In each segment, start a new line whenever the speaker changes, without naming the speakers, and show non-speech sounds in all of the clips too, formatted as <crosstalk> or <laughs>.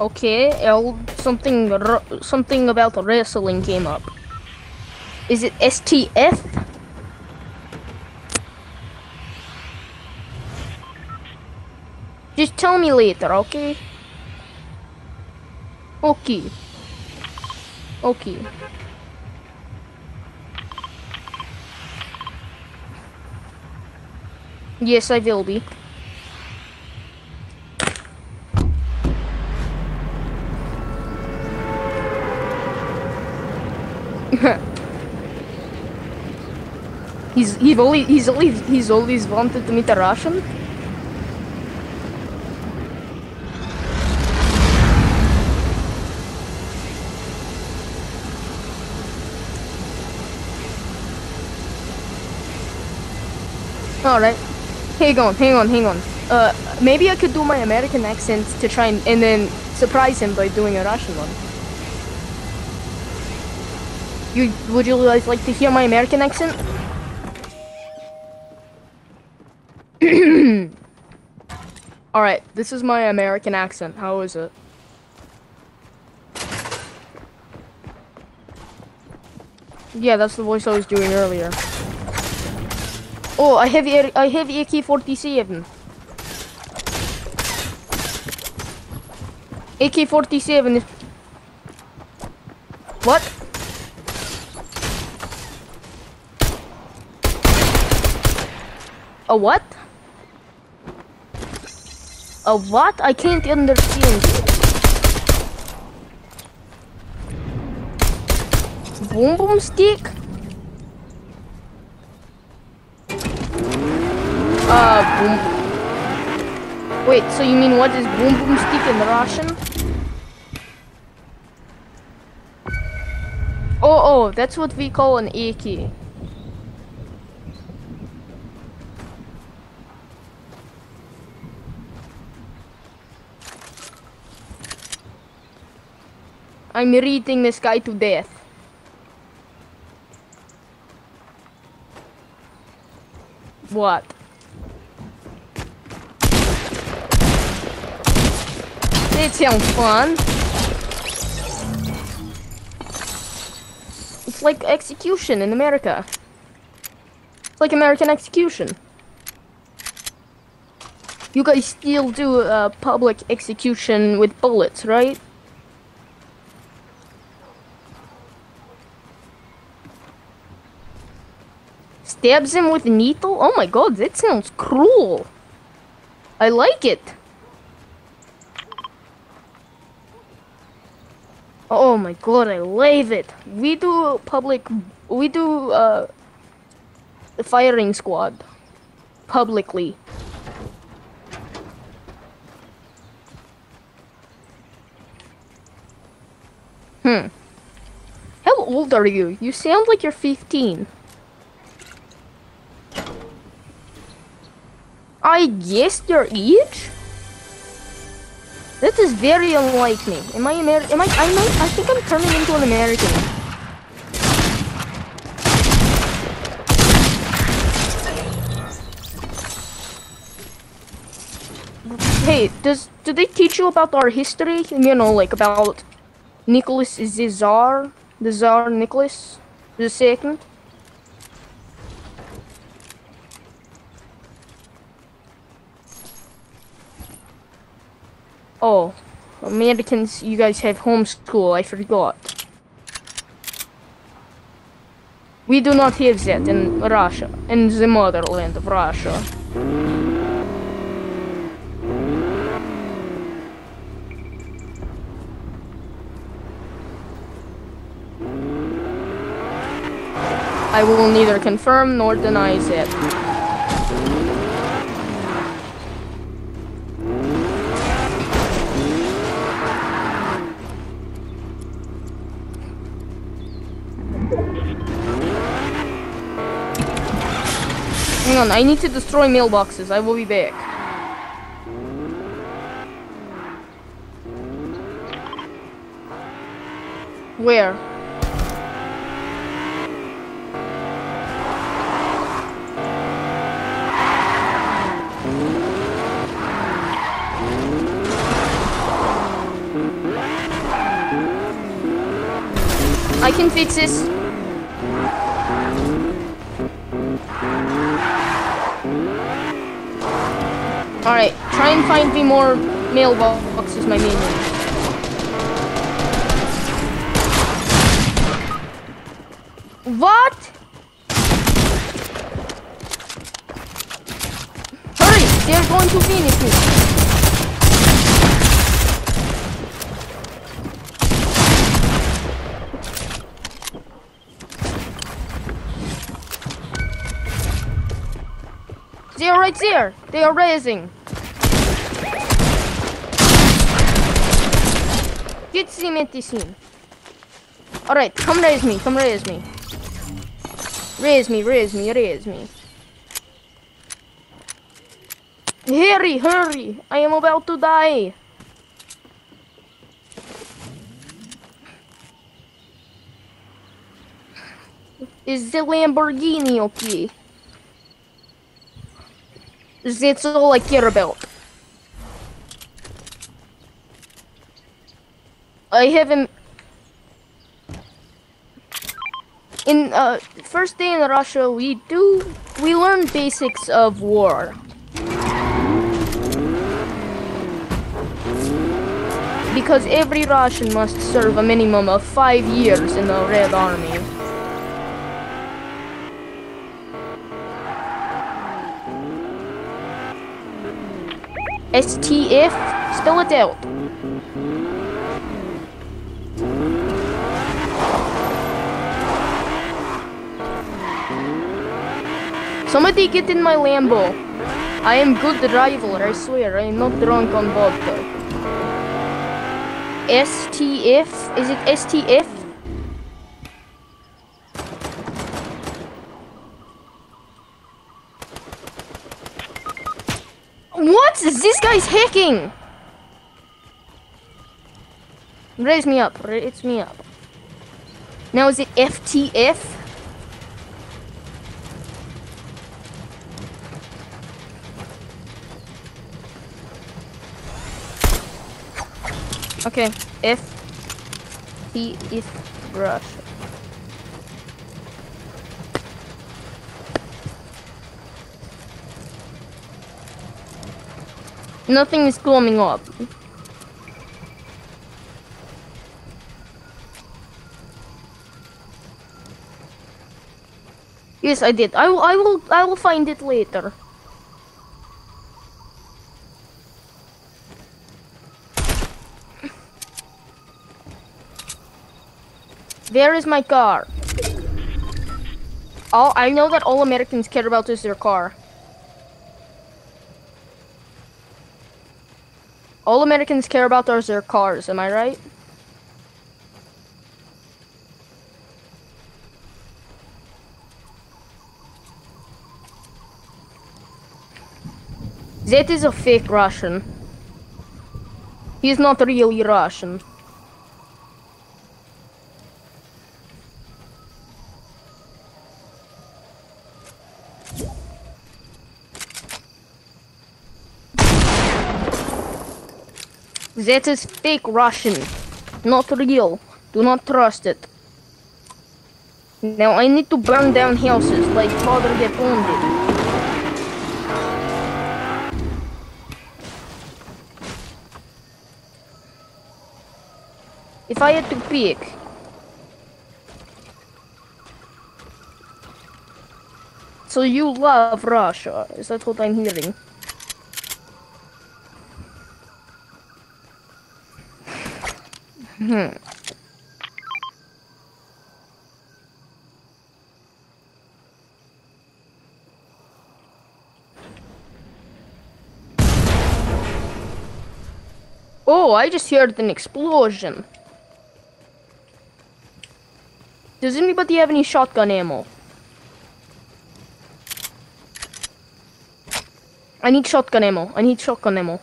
Okay, L something something about the wrestling came up. Is it STF? Just tell me later, okay? Okay. Okay. Yes, I will be. He's he always he's always he's always wanted to meet a Russian. Alright. Hang on, hang on, hang on. Uh, maybe I could do my American accent to try and, and then surprise him by doing a Russian one. You would you guys like to hear my American accent? <clears throat> All right, this is my American accent. How is it? Yeah, that's the voice I was doing earlier. Oh, I have I have AK-47. AK-47 is what? A what? A what? I can't understand you. Boom boom stick? Uh, boom. Wait, so you mean what is boom boom stick in Russian? Oh, oh, that's what we call an AK. I'm reading this guy to death. What? That sounds fun. It's like execution in America. It's like American execution. You guys still do uh, public execution with bullets, right? Stabs him with a needle? Oh my god, that sounds cruel. I like it. Oh my god, I love it. We do public, we do uh, the firing squad publicly. Hmm. How old are you? You sound like you're 15. I guessed your age? That is very unlike me. Am I Amer- am I I might I think I'm turning into an American. Hey, does do they teach you about our history? You know, like about Nicholas the Tsar, the Tsar Nicholas the Second? Oh, Americans, you guys have homeschool, I forgot. We do not have that in Russia, in the motherland of Russia. I will neither confirm nor deny that. On, I need to destroy mailboxes. I will be back. Where? I can fix this. Alright, try and find me more mailboxes, my minion. What? Hurry! They're going to finish me. They are right there. They are raising. Get cementicine. Alright, come raise me, come raise me. Raise me, raise me, raise me. Hurry, hurry! I am about to die. Is the Lamborghini okay? That's all I care about. I haven't. In uh, first day in Russia, we do we learn basics of war. Because every Russian must serve a minimum of five years in the Red Army. STF, spell it out. Somebody get in my Lambo. I am good driver, I swear. I am not drunk on vodka. STF? Is it STF? What? This guy's hacking! Raise me up. Raise me up. Now is it FTF? Okay, F T is Russia. Nothing is coming up. Yes, I did. I will. I will. I will find it later. There is my car? All I know that all Americans care about is their car. All Americans care about are their cars, am I right? That is a fake Russian. He's not really Russian. That is fake Russian. Not real. Do not trust it. Now I need to burn down houses like Father Gapon did. If I had to pick, So you love Russia, is that what I'm hearing? Hmm. Oh, I just heard an explosion. Does anybody have any shotgun ammo? I need shotgun ammo. I need shotgun ammo.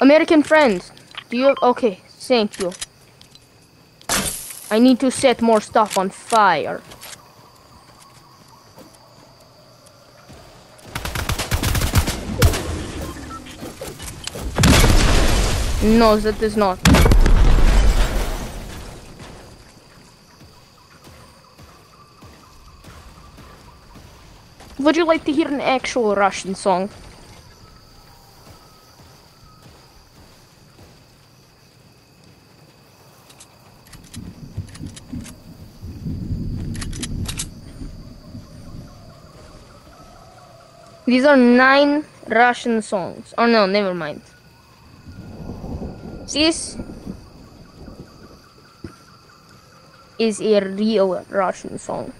American friends, do you? Okay, thank you. I need to set more stuff on fire. No, that is not. Would you like to hear an actual Russian song? These are nine Russian songs. Oh no, never mind. This is a real Russian song.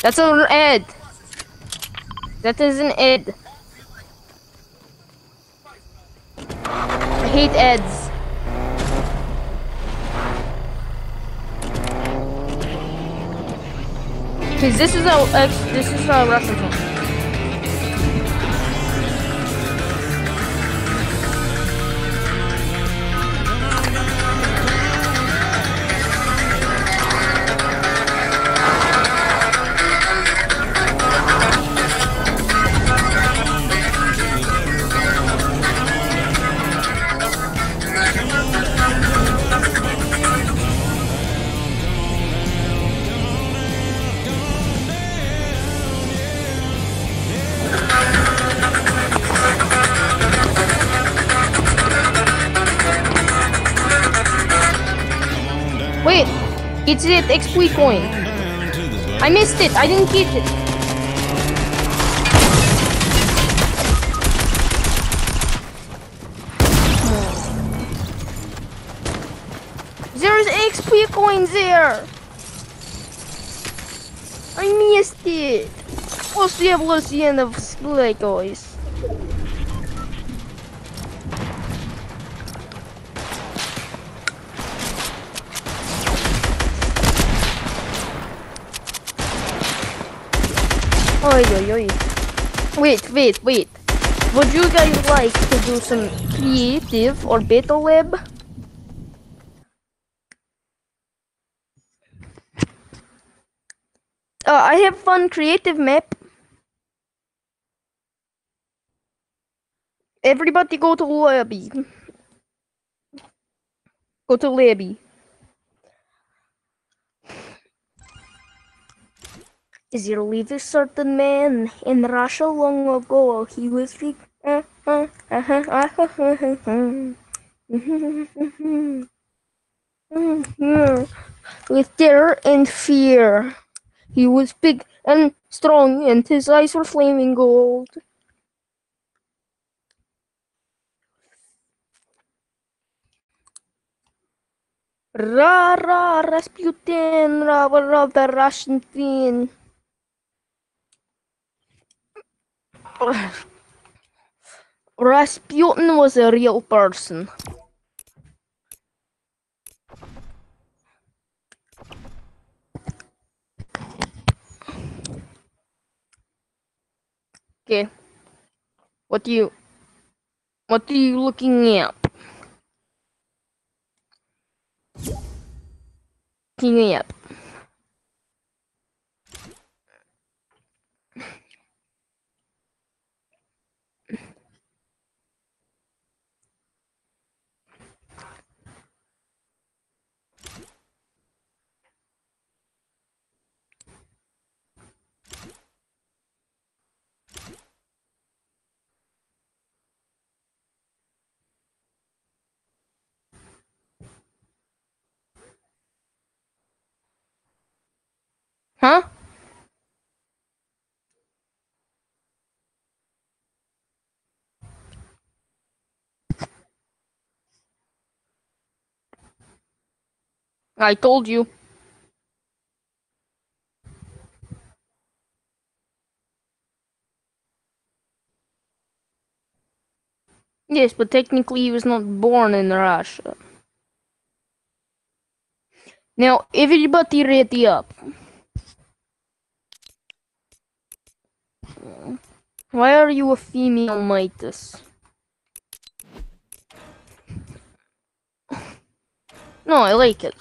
That's an ad. That is an ad. I hate ads. Cause this is a uh, this is a Russian song. XP coin. I missed it. I didn't get it. There's XP coins there. I missed it. We'll see able to see end Oi, oi, oi. Wait, wait, wait. Would you guys like to do some creative or battle lab? Uh, I have fun creative map. Everybody go to lobby. Go to lobby. There lived a certain man in Russia long ago. He was big. <laughs> With terror and fear. He was big and strong, and his eyes were flaming gold. Ra ra Rasputin, ra ra the Russian queen. <laughs> Rasputin was a real person. Okay. What do you what are you looking at? Looking at. Huh? I told you. Yes, but technically he was not born in Russia. Now, everybody ready up. Why are you a female Midas? No, I like it.